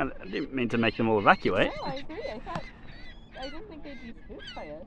I didn't mean to make them all evacuate. No, I agree. I thought I didn't think they'd be spooked by us.